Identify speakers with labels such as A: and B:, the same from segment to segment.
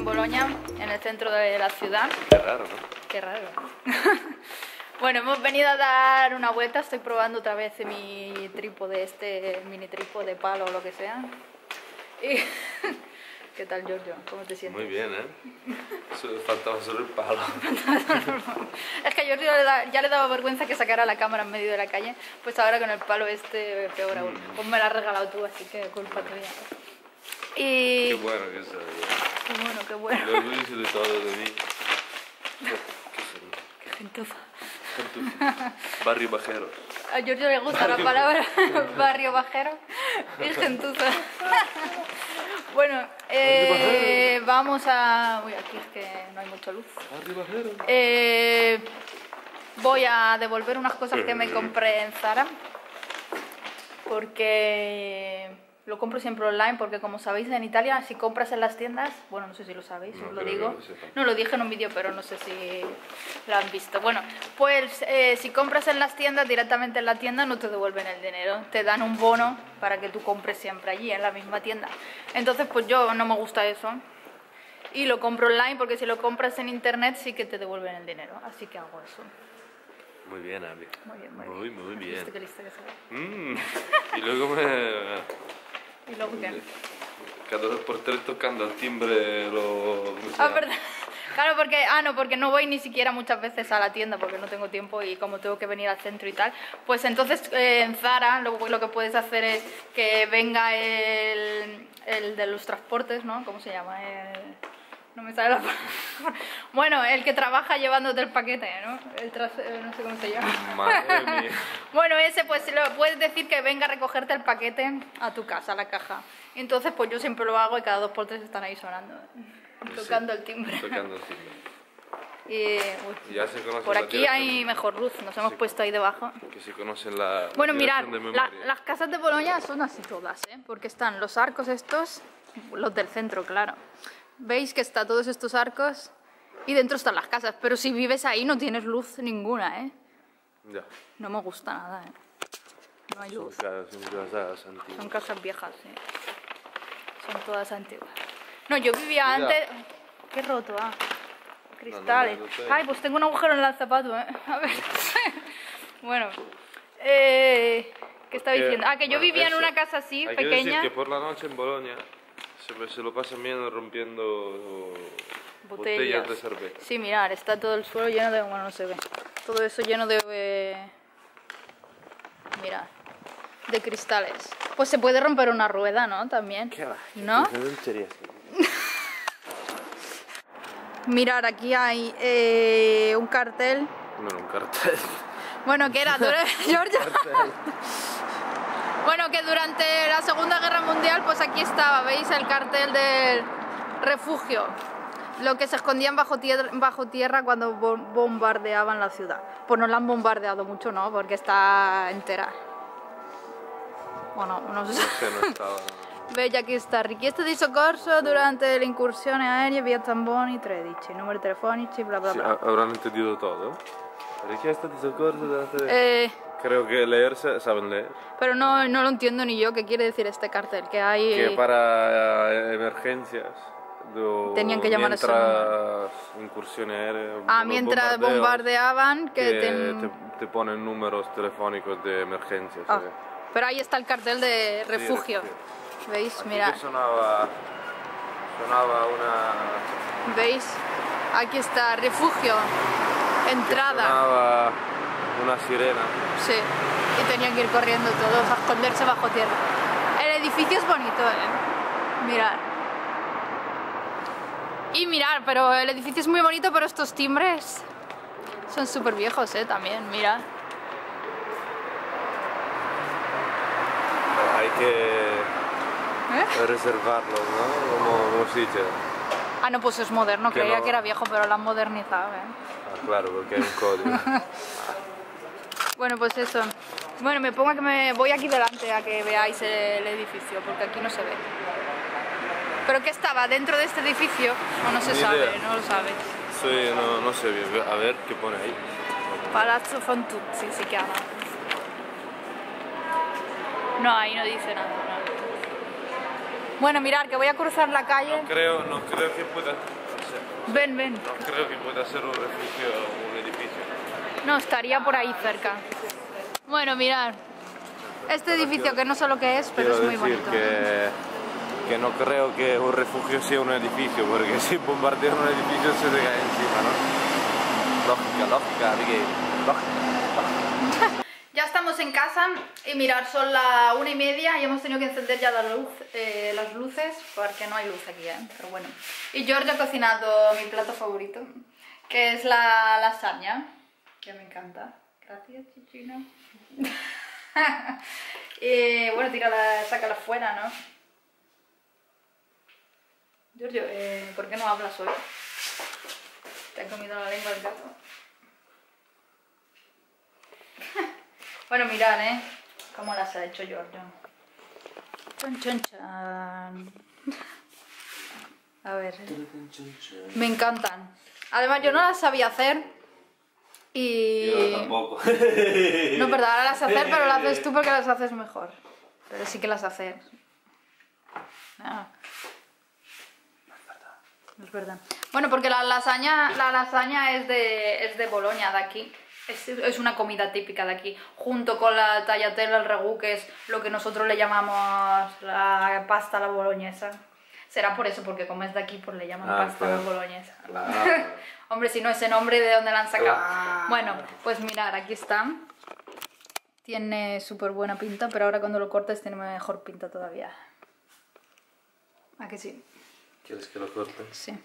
A: en Boloña, en el centro de la ciudad.
B: Qué raro, ¿no?
A: Qué raro. bueno, hemos venido a dar una vuelta. Estoy probando otra vez mi trípode, este mini trípode de palo o lo que sea. Y... ¿Qué tal, Giorgio? ¿Cómo te sientes?
B: Muy bien, ¿eh? Faltaba solo el palo.
A: es que a Giorgio ya le daba vergüenza que sacara la cámara en medio de la calle. Pues ahora con el palo este, peor aún.
B: Mm.
A: Pues me la has regalado tú, así que culpa tuya. Y...
B: Qué bueno que soy.
A: Qué bueno, qué bueno.
B: Lo de todo de mí. ¿Qué?
A: Qué gentuza.
B: Gentuza. Barrio Bajero.
A: A Giorgio le gusta la palabra barrio bajero y gentuza. bueno, eh, vamos a... Uy, aquí es que no hay mucha luz.
B: Barrio Bajero.
A: Eh, voy a devolver unas cosas que me compré en Zara porque lo compro siempre online porque como sabéis en Italia si compras en las tiendas, bueno no sé si lo sabéis,
B: No
A: os lo digo,
B: que
A: no lo dije en un vídeo pero no sé si lo han visto. Bueno, pues eh, si compras en las tiendas directamente en la tienda no te devuelven el dinero, te dan un bono para que tú compres siempre allí en la misma tienda. Entonces pues yo no me gusta eso. Y lo compro online porque si lo compras en internet sí que te devuelven el dinero. Así que hago eso.
B: Muy bien, Abby.
A: Muy bien, muy,
B: Muy,
A: bien.
B: muy bien.
A: ¿Viste qué lista que soy?
B: Mm. Y luego me...
A: Y luego qué.
B: Cada por tres tocando el timbre lo... ¿cómo se
A: Ah, verdad. Claro, porque, ah, no, porque no voy ni siquiera muchas veces a la tienda porque no tengo tiempo y como tengo que venir al centro y tal, pues entonces eh, en Zara lo, lo que puedes hacer es que venga el, el de los transportes, ¿no? ¿Cómo se llama? El- no me sale la palabra. Bueno, el que trabaja llevándote el paquete, ¿no? El tras- eh, no sé cómo se llama.
B: Madre mía.
A: Bueno, ese pues lo puedes decir que venga a recogerte el paquete a tu casa, a la caja. Entonces pues yo siempre lo hago y cada dos por tres están ahí sonando, tocando el timbre.
B: Tocando el timbre.
A: Y, uy,
B: Y ya se conoce
A: por aquí hay mejor luz, nos hemos
B: Sí.
A: puesto ahí debajo.
B: Que se conocen la
A: Bueno, mirad, la- las casas de Boloña son así todas, ¿eh? porque están los arcos estos, los del centro, claro. ¿Veis que está todos estos arcos? Y dentro están las casas, pero si vives ahí no tienes luz ninguna, ¿eh?
B: Ya.
A: No me gusta nada, ¿eh? No hay
B: Son
A: luz.
B: casas, son casas antiguas.
A: Son casas viejas, sí. Son todas antiguas. No, yo vivía
B: Cuidado.
A: antes... Qué roto, ah. Cristales.
B: no, no sé.
A: Ay, pues tengo un agujero en el zapato, ¿eh? A ver. bueno. Eh, ¿Qué estaba
B: Que-
A: diciendo? Ah, que yo vivía en
B: eso.
A: una casa así,
B: Hay que
A: pequeña.
B: decir que por la noche en Bolonia se, se lo pasan bien rompiendo botellas, de cerveza.
A: Sí, mirar, está todo el suelo lleno de... Bueno, no se ve. Todo eso lleno de... eh, Mira, de cristales. Pues se puede romper una rueda, ¿no? También. ¿No? Mirar, aquí hay eh, un cartel.
B: Bueno, un cartel.
A: Bueno, que era Dura- Giorgio. Bueno, que durante la Segunda Guerra Mundial, pues aquí estaba, ¿veis? El cartel del refugio. Lo que se escondían bajo tierra, bajo tierra cuando bo- bombardeaban la ciudad. Pues no la han bombardeado mucho, ¿no? Porque está entera. Bueno, no sé.
B: Que no estaba...
A: Bella aquí sta, richiesta di soccorso durante le incursioni aeree via Tamboni 13, numeri telefonici, bla bla
B: Sí,
A: bla.
B: ha- habrán entendido todo. Richiesta di soccorso durante...
A: Eh,
B: Creo que leerse, saben leer.
A: pero no, no lo entiendo ni yo qué quiere decir este cartel, que hay...
B: Que para eh, emergencias... do-
A: Tenían que llamar a ese
B: Mientras incursión aérea...
A: Ah, mientras bombardeaban, que...
B: que
A: ten-
B: te, te ponen números telefónicos de emergencias.
A: Ah,
B: eh.
A: pero ahí está el cartel de refugio.
B: refugio.
A: ¿Veis?
B: Aquí
A: Mira,
B: sonaba... Sonaba una...
A: ¿veis? Aquí está, refugio, entrada.
B: Una sirena.
A: Sí, y tenían que ir corriendo todos a esconderse bajo tierra. El edificio es bonito, ¿eh? Mirar. Y mirar, pero el edificio es muy bonito, pero estos timbres son súper viejos, ¿eh? También, mira.
B: Hay que
A: ¿Eh?
B: reservarlos, ¿no? Como, como dice.
A: Ah, no, pues es moderno,
B: Que
A: creía
B: no.
A: que era viejo, pero lo han modernizado, ¿eh?
B: Ah, claro, porque hay un código.
A: Bueno, pues eso. Bueno, me pongo a que me voy aquí delante a que veáis el edificio, porque aquí no se ve. ¿Pero qué estaba dentro de este edificio? O no se
B: Ni
A: sabe,
B: idea.
A: no lo sabes.
B: Sí, no, no sé bien. A ver qué pone ahí.
A: Palazzo Fontuzzi si chiama. No, ahí no dice nada. no. Bueno, mirar, que voy a cruzar la calle.
B: No creo, no creo que pueda...
A: ven, ven.
B: No creo que pueda ser un refugio o un edificio.
A: No, estaría por ahí cerca. Bueno, mirar. Este edificio que no sé lo que es, pero es muy bonito.
B: Que, que no creo que un refugio sea un edificio, porque si bombardean un edificio se te cae encima, ¿no? Lógica, lógica, Miguel, lógica.
A: Ya estamos en casa y mirar, son las una y media y hemos tenido que encender ya la luz, eh, las luces porque no hay luz aquí, ¿eh? pero bueno. Y George ha cocinado mi plato favorito, que es la lasaña, que me encanta. Gracias, chichino. y bueno, tírala, sácala fuera, ¿no? Giorgio, eh, ¿por qué no hablas hoy? ¿Te ha comido la lengua del gato? bueno, mirad, ¿eh? Cómo las ha hecho Giorgio. Chan, chan, chan. A ver. Me encantan. Además, yo no las sabía hacer. Y...
B: Yo tampoco.
A: No, es verdad, ahora las hacer, pero las haces tú porque las haces mejor. Pero sí que las haces. Ah. Es verdad. Bueno, porque la lasaña, la lasaña es de, es de Bolonia, de aquí. Es, es, una comida típica de aquí, junto con la tagliatella, el ragú, que es lo que nosotros le llamamos la pasta a la boloñesa. Será por eso, porque como es de aquí, pues le llaman
B: Ah,
A: pasta a la
B: claro.
A: boloñesa.
B: Claro.
A: Hombre, si no ese nombre, ¿de dónde la han sacado? Bueno, pues mirar, aquí está. Tiene súper buena pinta, pero ahora cuando lo cortes tiene mejor pinta todavía. ¿A que sí?
B: ¿Quieres que lo corte?
A: Sí.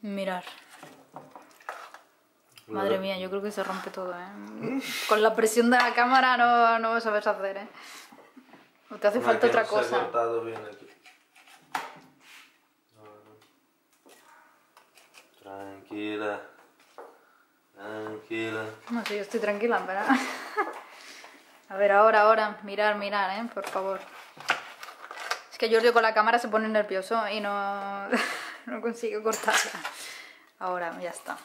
A: Mirar. Madre mía, yo creo que se rompe todo, ¿eh? Con la presión de la cámara no, no vas a saber hacer, ¿eh? O te hace falta otra cosa.
B: cortado bien aquí. Tranquila. Tranquila.
A: No sé, yo estoy tranquila, ¿verdad? A ver, ahora, ahora, mirar, mirar, ¿eh? Por favor. Es que Giorgio con la cámara se pone nervioso y no, no consigue cortarla. Ahora, ya está.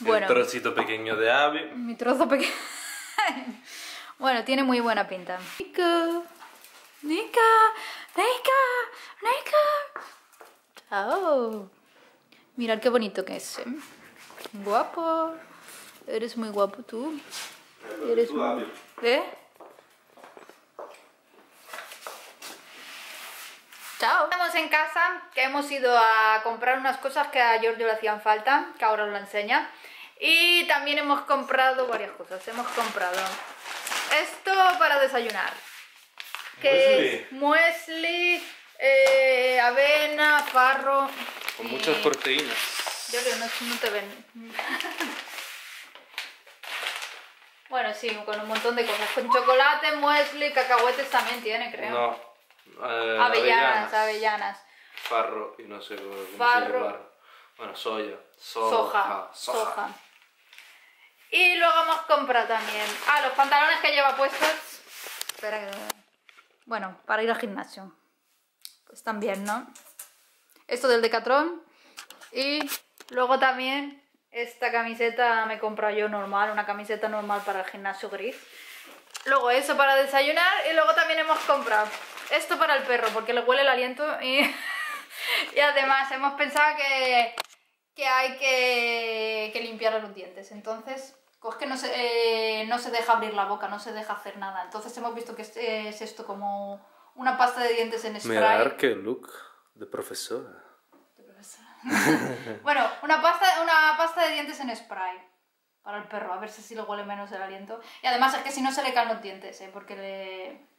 A: Bueno,
B: El trocito pequeño de ave.
A: mi trozo pequeño. Bueno, tiene muy buena pinta. Nico, Nika, Nika, Nika. Chao. Mirad qué bonito que es. ¿eh? Guapo. Eres muy guapo tú. Eres muy... ¿Eh? Chao. Estamos en casa, que hemos ido a comprar unas cosas que a Giorgio le hacían falta, que ahora os lo enseña. Y también hemos comprado varias cosas. Hemos comprado esto para desayunar. Que es muesli, eh, avena, farro.
B: Con muchas proteínas.
A: Giorgio, no, no te ven. Bueno, sí, con un montón de cosas. Con chocolate, muesli, cacahuetes también tiene, creo.
B: No. eh,
A: avellanas, avellanas.
B: Farro y no sé cómo se
A: Farro.
B: llama. Bueno, soya.
A: Soja,
B: Soja.
A: soja. Y luego hemos comprado también. Ah, los pantalones que lleva puestos. Espera que. Bueno, para ir al gimnasio. Pues también, ¿no? Esto del Decathlon. Y luego también esta camiseta me he comprado yo normal, una camiseta normal para el gimnasio gris. Luego eso para desayunar y luego también hemos comprado esto para el perro porque le huele el aliento y, y además hemos pensado que, que hay que, que limpiarle los dientes. Entonces, pues que no se, eh, no se deja abrir la boca, no se deja hacer nada. Entonces hemos visto que es, es esto como una pasta de dientes en spray.
B: Mirar qué look de profesora.
A: Bueno, una pasta, una pasta de dientes en spray para el perro, a ver si así le huele menos el aliento. Y además es que si no se le caen los dientes, ¿eh? porque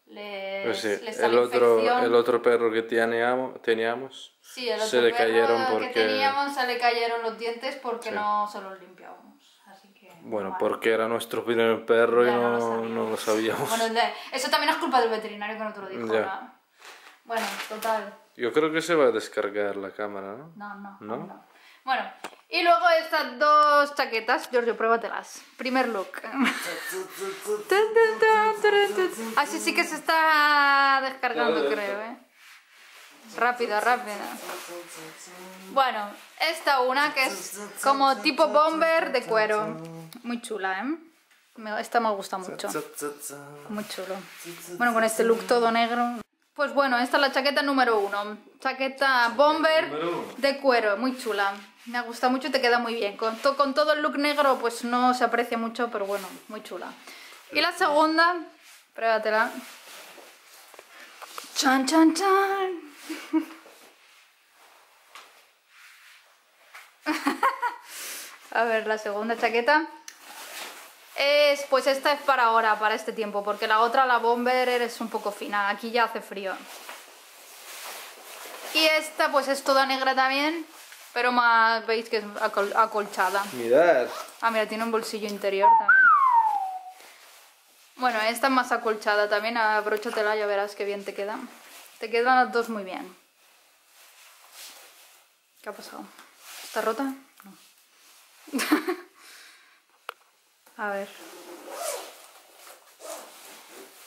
A: le,
B: Pues sí, el otro,
A: infección.
B: el otro perro que teníamos, teníamos
A: Sí, el otro
B: se le cayeron
A: que
B: porque...
A: teníamos se le cayeron los dientes porque
B: Sí.
A: no se los limpiábamos. Así que,
B: Bueno, porque era nuestro primer perro y
A: Ya,
B: no,
A: lo
B: no lo sabíamos.
A: Bueno, de- eso también es culpa del veterinario que no te lo dijo. Bueno, total.
B: Yo creo que se va a descargar la cámara, ¿no?
A: No, no,
B: ¿No?
A: no. Bueno, y luego estas dos chaquetas, Giorgio, pruébatelas. Primer look. Así sí que se está descargando, creo, ¿eh? Rápido, rápido. Bueno, esta una que es como tipo bomber de cuero. Muy chula, ¿eh? Esta me gusta mucho. Muy chulo. Bueno, con este look todo negro. Pues bueno, esta es la chaqueta número uno. Chaqueta bomber de cuero, muy chula. Me gusta mucho y te queda muy bien. Con, to- con todo el look negro pues no se aprecia mucho, pero bueno, muy chula. Y la segunda, pruébatela. Chan, chan, chan. A ver, la segunda chaqueta. Es, pues esta es para ahora, para este tiempo, porque la otra, la bomber, es un poco fina. Aquí ya hace frío. Y esta, pues es toda negra también, pero más, veis que es acol- acolchada.
B: Mirad.
A: Ah, mira, tiene un bolsillo interior también. Bueno, esta es más acolchada también, abróchatela, ya verás qué bien te queda. Te quedan las dos muy bien. ¿Qué ha pasado? ¿Está rota? No. A ver.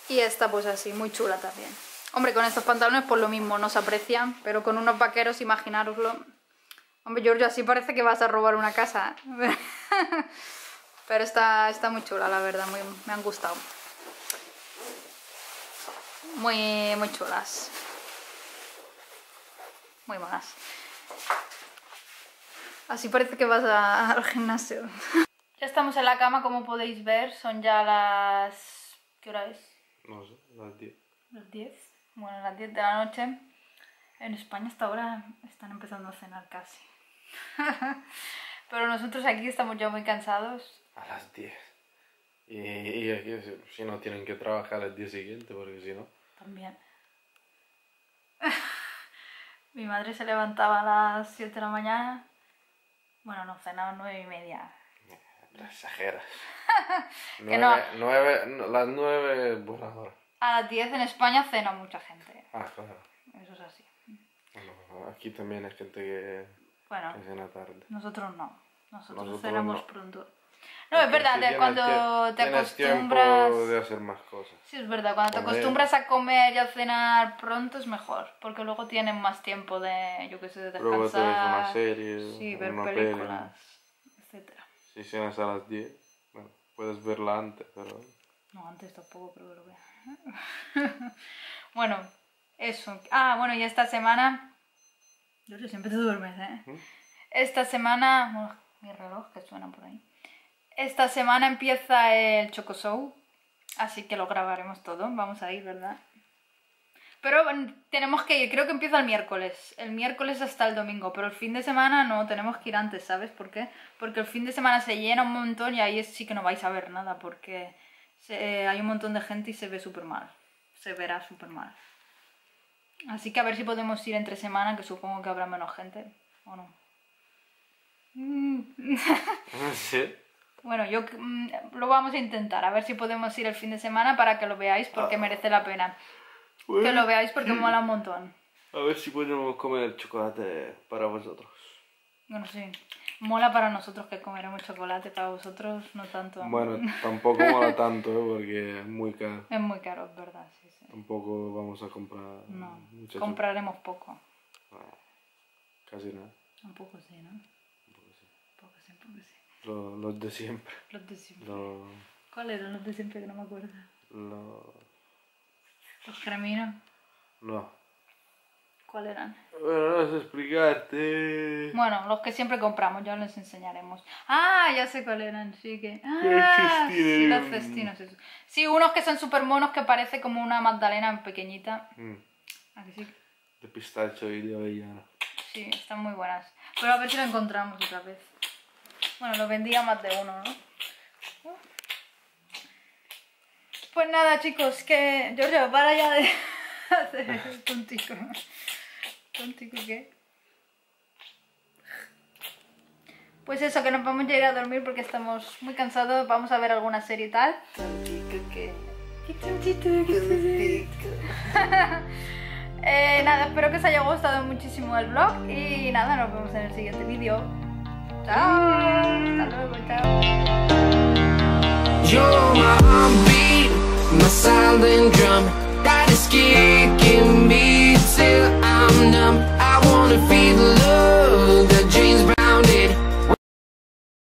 A: Y esta pues así, muy chula también. Hombre, con estos pantalones por lo mismo, no se aprecian, pero con unos vaqueros, imaginároslo. Hombre, Giorgio, así parece que vas a robar una casa. Pero está, está muy chula, la verdad, muy, me han gustado. Muy, muy chulas. Muy buenas. Así parece que vas a- al gimnasio. Ya estamos en la cama, como podéis ver. Son ya las... ¿Qué hora es?
B: No sé, las 10.
A: Las 10. Bueno, las 10 de la noche. En España hasta ahora están empezando a cenar casi. Pero nosotros aquí estamos ya muy cansados.
B: A las 10. Y, y aquí, si- si no tienen que trabajar el día siguiente, porque si no.
A: También. Mi madre se levantaba a las 7 de la mañana. Bueno, no, cenaba a 9 y media.
B: Exageras.
A: Que no.
B: Nueve- nueve- las 9 es buena hora.
A: A las 10 en España cena mucha gente.
B: Ah, claro.
A: Eso es así.
B: Bueno, aquí también hay gente que,
A: Bueno,
B: que cena tarde.
A: nosotros no. Nosotros,
B: Nosotros
A: cenamos
B: no.
A: pronto. No, es verdad,
B: si
A: cuando te acostumbras...
B: de hacer más cosas.
A: Sí, es verdad, cuando te acostumbras a comer y a cenar pronto es mejor, porque luego tienen más tiempo de, yo qué sé, de
B: Luego te ves
A: descansar.
B: una serie,
A: Sí, ver películas, etcétera.
B: Si cenas a las 10, bueno, puedes verla antes, pero...
A: No, antes tampoco creo que lo vea. bueno, eso. Ah, bueno, y esta semana... Yo siempre te duermes, ¿eh?
B: ¿Mm?
A: Esta semana... Uf, mi reloj que suena por ahí. Esta semana empieza el Choco Show, así que lo grabaremos todo. Vamos a ir, ¿verdad? Pero tenemos que ir, creo que empieza el miércoles. El miércoles hasta el domingo, pero el fin de semana no, tenemos que ir antes, ¿sabes por qué? Porque el fin de semana se llena un montón y ahí es- sí que no vais a ver nada, porque se- eh, hay un montón de gente y se ve súper mal. Se verá súper mal. Así que a ver si podemos ir entre semana, que supongo que habrá menos gente, ¿o no? Mm.
B: ¿Sí?
A: Bueno, yo mm, lo vamos a intentar, a ver si podemos ir el fin de semana para que lo veáis porque merece la pena. Que lo veáis porque mola un montón.
B: A ver si podemos comer chocolate para vosotros.
A: Bueno, sí. Mola para nosotros que comeremos chocolate, para vosotros no tanto.
B: Bueno, tampoco mola tanto, ¿eh? porque es muy caro.
A: Es muy caro, es verdad, sí, sí.
B: Tampoco vamos a comprar
A: No, compraremos poco.
B: chocolate. Casi nada.
A: Un poco sí, ¿no?
B: un poco sí.
A: Un poco sí, un poco sí.
B: Lo- Los de siempre.
A: Los de siempre.
B: Los...
A: ¿Cuáles eran los de siempre que no me acuerdo?
B: los...
A: Los creminos.
B: No.
A: ¿Cuáles eran?
B: Bueno, no sé explicarte.
A: Bueno, los que siempre compramos, ya les enseñaremos. Ah, ya sé cuáles eran, sí que... Ah, sí, los cestinos, eso. Sí, unos que son súper monos que parece como una magdalena pequeñita.
B: Mm,
A: ¿A que sí?
B: De pistacho y de avellana.
A: Sí, están muy buenas. Pero a ver si lo encontramos otra vez. Bueno, lo vendía más de uno, ¿no? Pues nada, chicos, que... Giorgio, para ya de hacer tontico. ¿Tontico qué? Pues eso, que nos vamos a ir a dormir porque estamos muy cansados. Vamos a ver alguna serie y tal. Tontico que... Qué tontito, qué Eh, nada, espero que os haya gustado muchísimo el vlog y nada, nos vemos en el siguiente vídeo. Chao, hasta luego, chao.
C: My silent drum. That is kicking me till I'm numb. I wanna feel the love